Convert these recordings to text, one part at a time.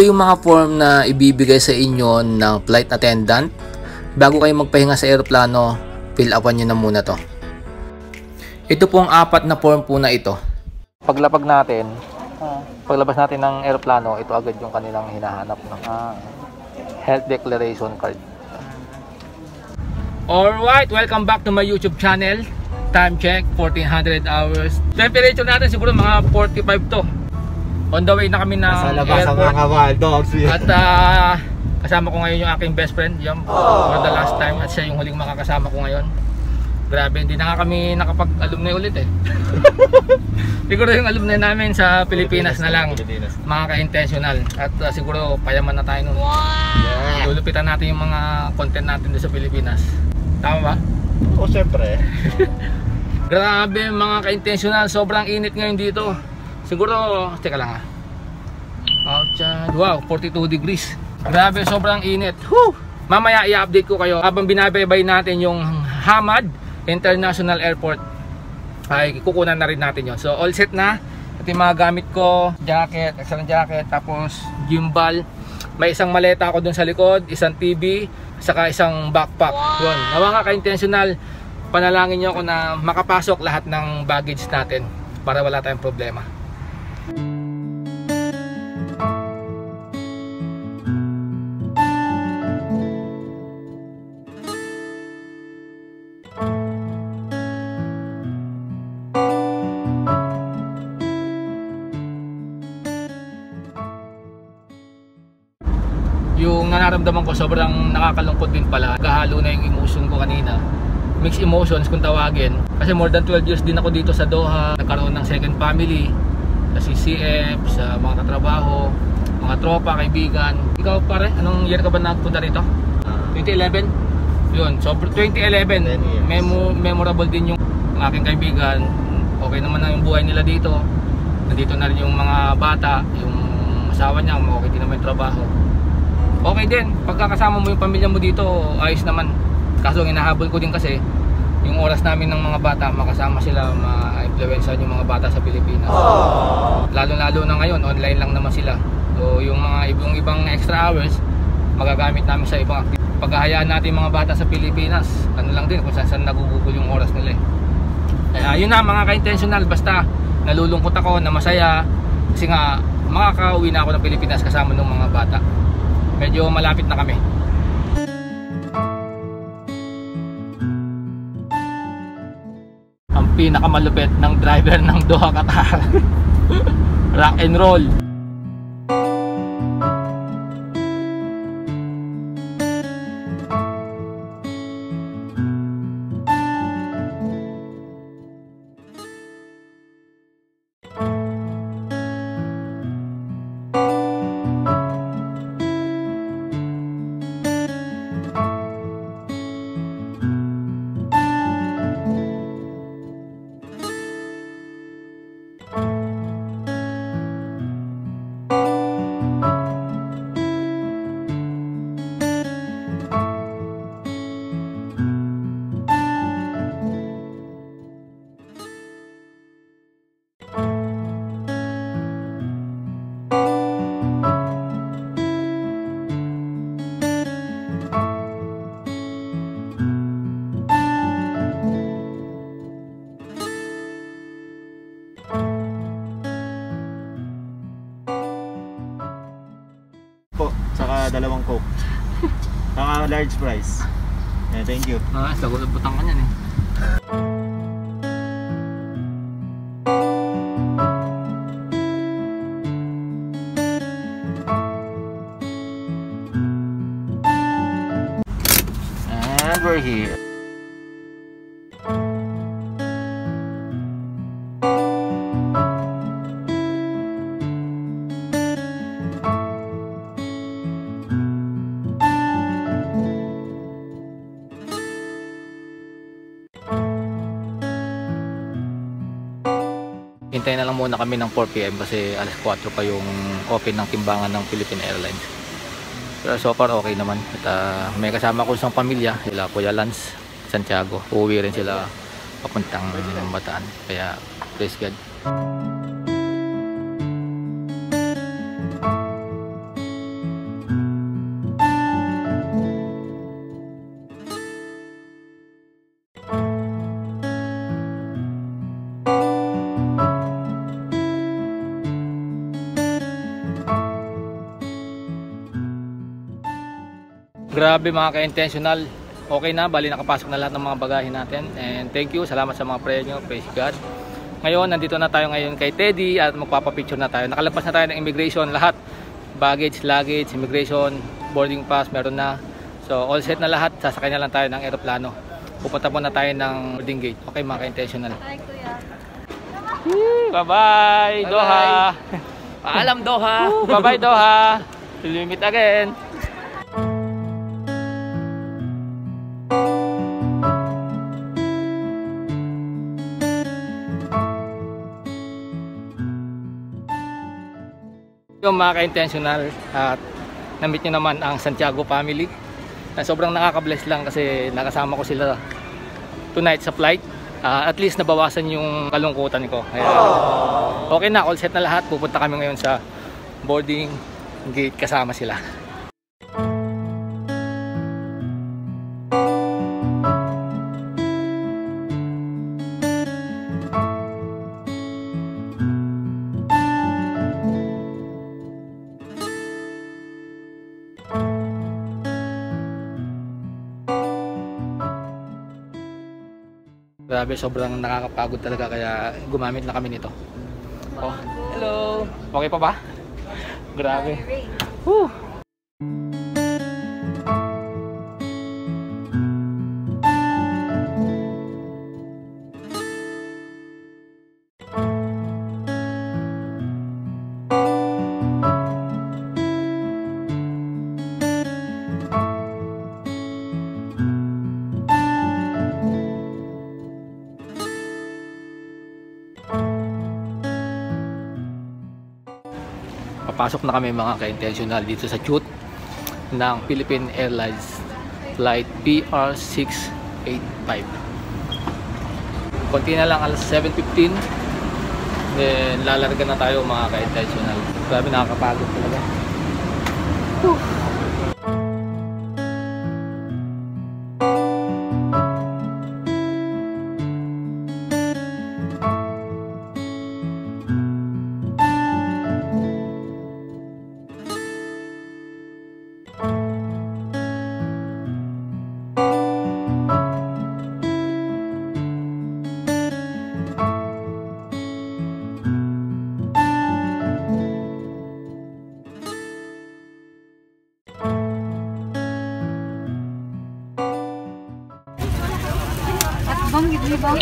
Ito yung mga form na ibibigay sa inyo ng flight attendant. Bago kayo magpahinga sa aeroplano, fill upan nyo na muna to. Ito pong apat na form po na ito. Paglapag natin, paglabas natin ng aeroplano, ito agad yung kanilang hinahanap ng health declaration card. Alright, welcome back to my YouTube channel. Time check, 1400 hours. Temperature natin siguro mga 45 to. On the way na kami ng Sa labas ang mga wild dogs. At ah, kasama ko ngayon yung aking best friend, yung for the last time at siya yung huling makakasama ko ngayon. Grabe, hindi na nga kami nakapag-alumni ulit eh. siguro yung alumni namin sa Pilipinas na lang, Pilipinas. mga ka-intentional. At ah, siguro payaman na tayo nun. Yeah. Lulupitan natin yung mga content natin doon sa Pilipinas. Tama ba? O syempre. Grabe mga ka-intentional, sobrang init ngayon dito. Siguro, teka lang ha. Outside, wow, 42 degrees. Grabe, sobrang init. Whew! Mamaya i-update ko kayo habang binabaybay natin yung Hamad International Airport. Ay, kukunan na rin natin yon. So, all set na. Ito yung mga gamit ko, jacket, excellent jacket, tapos gimbal. May isang maleta ako dun sa likod, isang TV, saka isang backpack. Yun, mga ka-intentional, panalangin nyo ako na makapasok lahat ng baggage natin para wala tayong problema. Nararamdaman ko sobrang nakakalungkot din pala. Kahalo na yung emotion ko kanina. Mixed emotions kung tawagin. Kasi more than 12 years din ako dito sa Doha. Nagkaroon ng second family sa CCF, sa mga katrabaho mga tropa, kaibigan. Ikaw pare, anong year ka ba nagpunta rito? 2011? yun, so 2011 years. memo, memorable din yung aking kaibigan. Okay naman na yung buhay nila dito. Nandito na rin yung mga bata yung asawa niya, okay din naman yung trabaho okay din pagkakasama mo yung pamilya mo dito ayos naman. Kaso ang hinahabol ko din kasi yung oras namin ng mga bata makasama sila ma-influensyan yung mga bata sa Pilipinas. Lalo lalo na ngayon online lang naman sila. So yung mga ibang ibang extra hours magagamit namin sa ibang activity paghahayaan natin mga bata sa Pilipinas ano lang din kung saan saan nagugugol yung oras nila eh. Kaya yun na mga ka-intentional basta nalulungkot ako na masaya kasi nga makakauwi na ako ng Pilipinas kasama ng mga bata medyo malapit na kami. Ang pinakamalupit ng driver ng Doha Qatar. Rock and roll dalawang coke. Saka large fries. Yeah, thank you. ah, sagot butang ka eh muna kami ng 4pm kasi alas 4 pa yung open ng timbangan ng Philippine Airlines. Pero so far okay naman. At ah, may kasama ko isang pamilya, sila Kuya Lance, Santiago. Uuwi rin sila papuntang Bataan. Kaya praise God. Grabe mga ka-intentional. Okay na, bali nakapasok na lahat ng mga bagahe natin. And thank you, salamat sa mga prayer nyo. Praise God. Ngayon, nandito na tayo ngayon kay Teddy at magpapapicture na tayo. Nakalabas na tayo ng immigration lahat. Baggage, luggage, immigration, boarding pass, meron na. So all set na lahat, sasakay na lang tayo ng eroplano. Pupunta po na tayo ng boarding gate. Okay mga ka-intentional. Hi, kuya. Bye-bye, Doha. Paalam, Doha. Bye-bye, Doha. Till we meet again. Mga ka-intentional at na-meet nyo naman ang Santiago family. Na sobrang nakaka-bless lang kasi nakasama ko sila tonight sa flight. Ah, at least nabawasan yung kalungkutan ko. Kaya, okay na, all set na lahat. Pupunta kami ngayon sa boarding gate. Kasama sila Grabe, sobrang nakakapagod talaga kaya gumamit na kami nito. Oh, hello. Okay pa ba? Grabe. Whew. Papasok na kami mga ka-intentional dito sa chute ng Philippine Airlines flight PR685. Konti na lang alas 7.15 then lalarga na tayo mga ka-intentional. Grabe nakakapagod talaga. Whew. At banggit, di ba?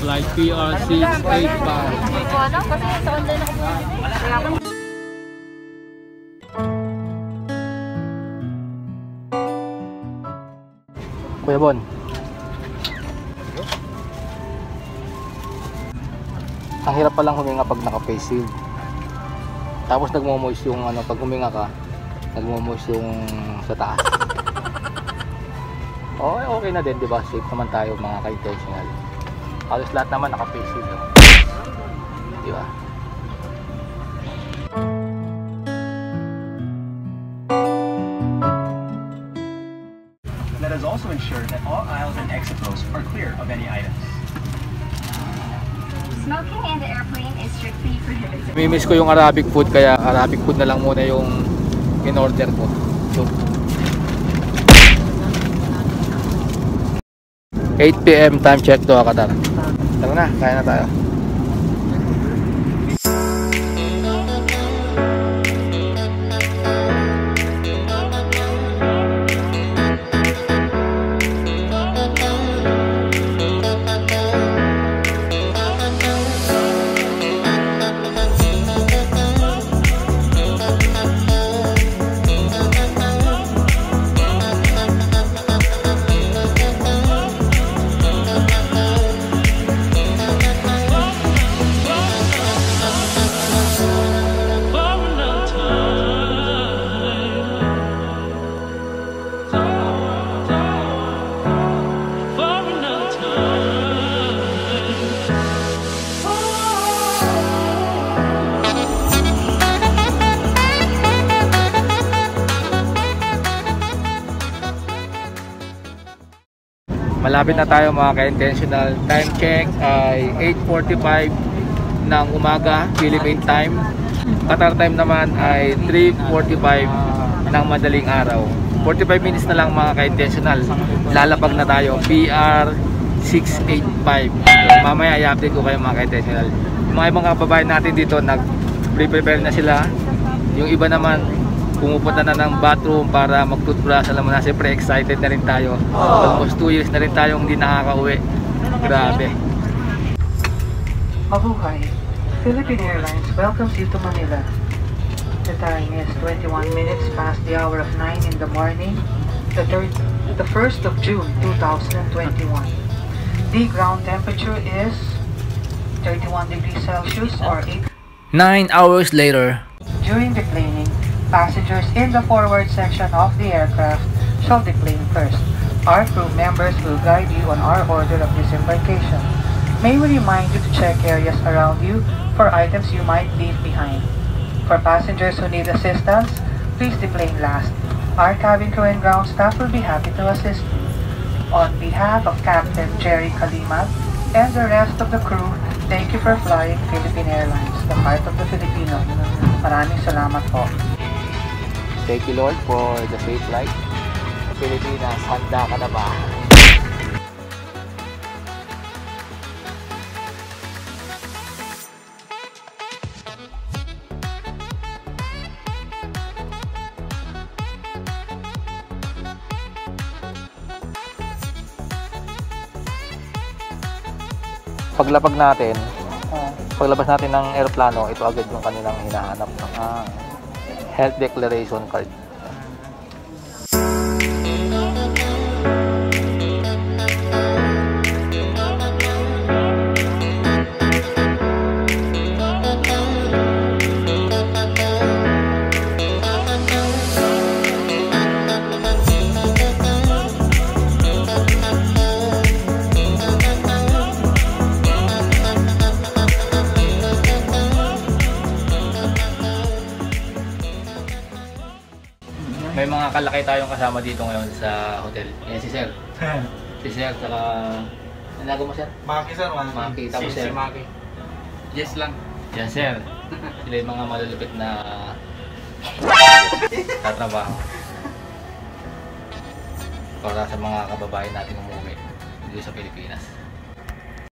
Flight PR685. Hindi ko alam kasi sa online ako Kuya Bon. Ang hirap palang huminga pag naka-face shield. Tapos nagmo-moist yung ano, pag huminga ka, nagmo-moist yung sa taas. Okay, okay na din, di ba? Safe naman tayo mga ka-intentional. Halos lahat naman naka-face shield. No? Di ba? Let us also ensure that all aisles and exit rows are clear of any items. Smoking in the airplane is strictly prohibited. Mimiss ko yung Arabic food kaya Arabic food na lang muna yung in-order ko. So, 8 p.m. time check to Qatar. Tara na, kaya na tayo. Malapit na tayo mga ka-intentional. Time check ay 8.45 ng umaga, Philippine time. Qatar time naman ay 3.45 ng madaling araw. 45 minutes na lang mga ka-intentional. Lalapag na tayo. PR 685. Mamaya i-update ko kayo mga ka-intentional. Mga ibang kababayan natin dito nag-prepare na sila. Yung iba naman pumupunta na ng bathroom para mag-toothbrush. Alam mo na, siyempre excited na rin tayo. Almost 2 years na rin tayong hindi nakaka-uwi. Grabe. Mabuhay. Philippine Airlines welcomes you to Manila. The time is 21 minutes past the hour of 9 in the morning, the, third, the 1st of June 2021. The ground temperature is 31 degrees Celsius or 8 9 hours later. During deplaning, passengers in the forward section of the aircraft shall deplane first. Our crew members will guide you on our order of disembarkation. May we remind you to check areas around you for items you might leave behind. For passengers who need assistance, please deplane last. Our cabin crew and ground staff will be happy to assist you. On behalf of Captain Jerry Kalimag and the rest of the crew, thank you for flying Philippine Airlines, the heart of the Filipino. Maraming salamat po. Thank you Lord for the safe flight. Pilipinas, handa ka na ba? Paglapag natin, Oh, paglabas natin ng aeroplano, ito agad yung kanilang hinahanap ng ah, health declaration card. May mga kalaki tayong kasama dito ngayon sa hotel. Yan si Sir. Si Sir, saka... Ano mo Sir? Maki sir, Maki. Maki, tapos Sir. Maki. Yes lang. Yan Sir. Sila yung mga malulupit na tatrabaho. Para sa mga kababayan natin umuwi dito sa Pilipinas.